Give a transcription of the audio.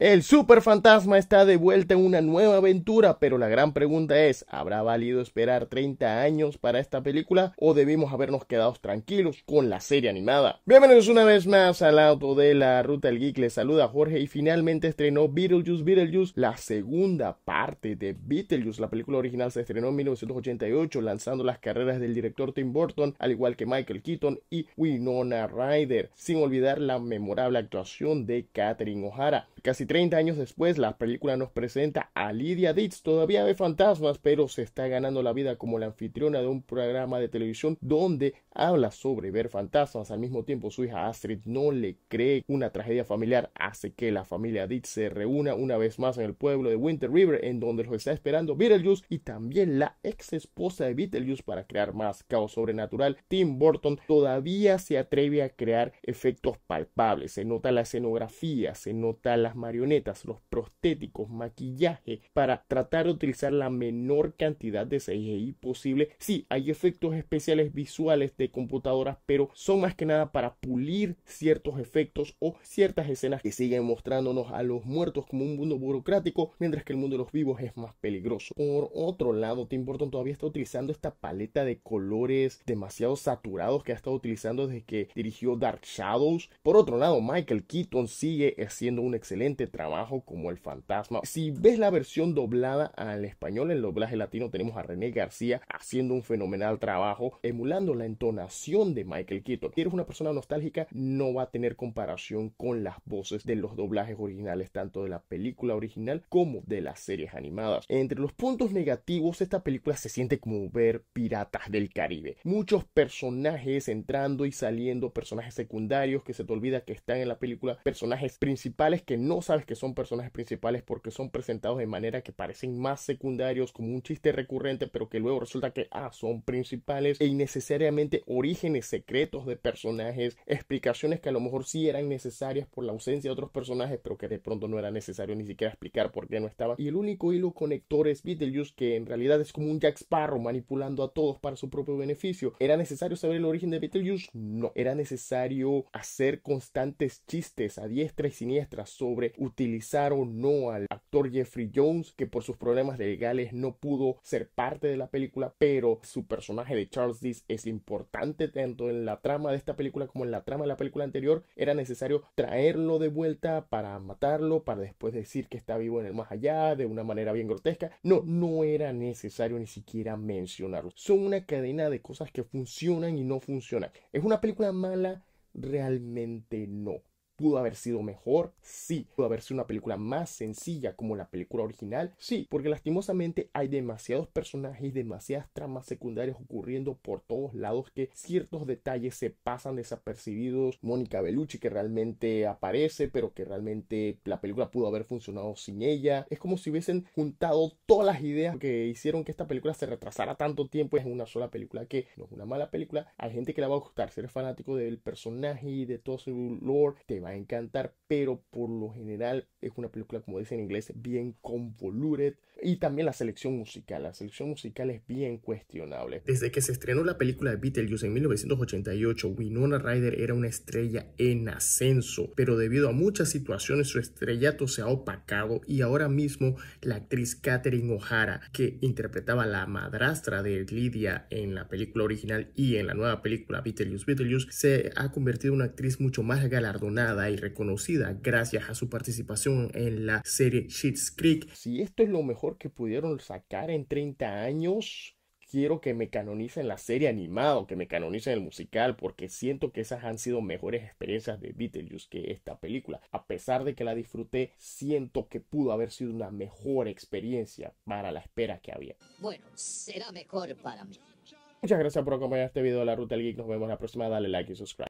El super fantasma está de vuelta en una nueva aventura, pero la gran pregunta es, ¿habrá valido esperar 30 años para esta película o debimos habernos quedado tranquilos con la serie animada? Bienvenidos una vez más al auto de la Ruta del Geek, les saluda Jorge y finalmente estrenó Beetlejuice Beetlejuice, la segunda parte de Beetlejuice. La película original se estrenó en 1988 lanzando las carreras del director Tim Burton, al igual que Michael Keaton y Winona Ryder, sin olvidar la memorable actuación de Catherine O'Hara. Casi 30 años después, la película nos presenta a Lydia Ditz, todavía de fantasmas, pero se está ganando la vida como la anfitriona de un programa de televisión donde habla sobre ver fantasmas. Al mismo tiempo, su hija Astrid no le cree una tragedia familiar, hace que la familia Ditz se reúna una vez más en el pueblo de Winter River, en donde los está esperando Beetlejuice y también la ex esposa de Beetlejuice para crear más caos sobrenatural. Tim Burton todavía se atreve a crear efectos palpables. Se nota la escenografía, se nota las marionetas, los prostéticos, maquillaje, para tratar de utilizar la menor cantidad de CGI posible. Sí, hay efectos especiales visuales de computadoras, pero son más que nada para pulir ciertos efectos o ciertas escenas que siguen mostrándonos a los muertos como un mundo burocrático, mientras que el mundo de los vivos es más peligroso. Por otro lado, Tim Burton todavía está utilizando esta paleta de colores demasiado saturados que ha estado utilizando desde que dirigió Dark Shadows. Por otro lado, Michael Keaton sigue haciendo un excelente trabajo como el fantasma. Si ves la versión doblada al español, el doblaje latino tenemos a René García haciendo un fenomenal trabajo, emulando la entonación de Michael Keaton. Si eres una persona nostálgica, no va a tener comparación con las voces de los doblajes originales, tanto de la película original como de las series animadas. Entre los puntos negativos, esta película se siente como ver Piratas del Caribe. Muchos personajes entrando y saliendo, personajes secundarios que se te olvida que están en la película, personajes principales que no sabes que son personajes principales porque son presentados de manera que parecen más secundarios, como un chiste recurrente, pero que luego resulta que ah, son principales e innecesariamente orígenes secretos de personajes, explicaciones que a lo mejor sí eran necesarias por la ausencia de otros personajes, pero que de pronto no era necesario ni siquiera explicar por qué no estaban. Y el único hilo conector es Beetlejuice, que en realidad es como un Jack Sparrow manipulando a todos para su propio beneficio. ¿Era necesario saber el origen de Beetlejuice? No. Era necesario hacer constantes chistes a diestra y siniestra sobre utilizar o no al actor Jeffrey Jones, que por sus problemas legales no pudo ser parte de la película, pero su personaje de Charles Dees es importante tanto en la trama de esta película como en la trama de la película anterior. Era necesario traerlo de vuelta para matarlo, para después decir que está vivo en el más allá de una manera bien grotesca. No, no era necesario ni siquiera mencionarlo. Son una cadena de cosas que funcionan y no funcionan. ¿Es una película mala? Realmente no. ¿Pudo haber sido mejor? Sí. ¿Pudo haber sido una película más sencilla como la película original? Sí, porque lastimosamente hay demasiados personajes demasiadas tramas secundarias ocurriendo por todos lados que ciertos detalles se pasan desapercibidos. Mónica Bellucci que realmente aparece, pero que realmente la película pudo haber funcionado sin ella. Es como si hubiesen juntado todas las ideas que hicieron que esta película se retrasara tanto tiempo en una sola película, que no es una mala película. Hay gente que la va a gustar. Si eres fanático del personaje y de todo su lore, te va a encantar, pero por lo general es una película, como dice en inglés, bien convoluted. Y también la selección musical. La selección musical es bien cuestionable. Desde que se estrenó la película de Beetlejuice en 1988, Winona Ryder era una estrella en ascenso, pero debido a muchas situaciones su estrellato se ha opacado y ahora mismo la actriz Catherine O'Hara, que interpretaba la madrastra de Lydia en la película original y en la nueva película Beetlejuice Beetlejuice, se ha convertido en una actriz mucho más galardonada y reconocida gracias a su participación en la serie Schitt's Creek. Si esto es lo mejor que pudieron sacar en 30 años, quiero que me canonicen la serie animada o que me canonicen el musical porque siento que esas han sido mejores experiencias de Beetlejuice que esta película. A pesar de que la disfruté, siento que pudo haber sido una mejor experiencia para la espera que había. Bueno, será mejor para mí. Muchas gracias por acompañar este video de la Ruta del Geek. Nos vemos la próxima. Dale like y subscribe.